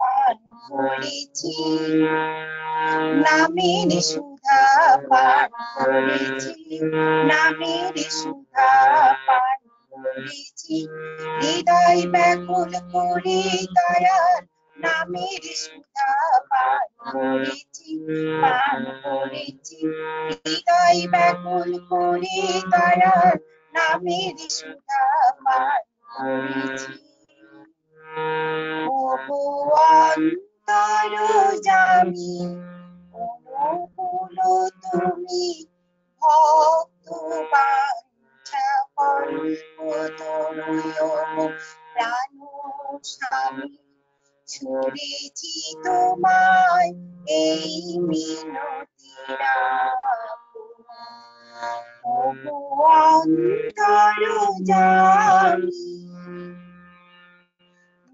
পান করেছি নামের সুধা পান সুধা পান হৃদয় ব্যাকুল করে দয়াল নামের সুধা পান করেছি পান করেছি। হৃদয় ব্যাকুল করে দয়াল নামের সুধা পান করেছি জানি অনুকূল স্বামী ছুড়েছি তোমায় এই মিনতি অন্তর জানি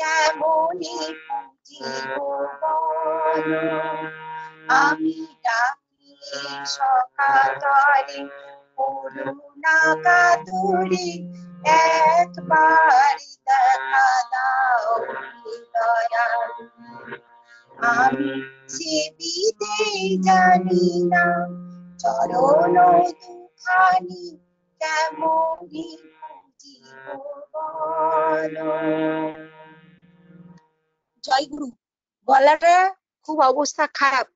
কেমনি আমি ডাকি সকাতরে করুণা কাতুরে একবার দেখা দাও আমি সেবিতে জানি না, চরণ দুখানি কেমনি বলো জয় গুরু গলাটা খুব অবস্থা খারাপ।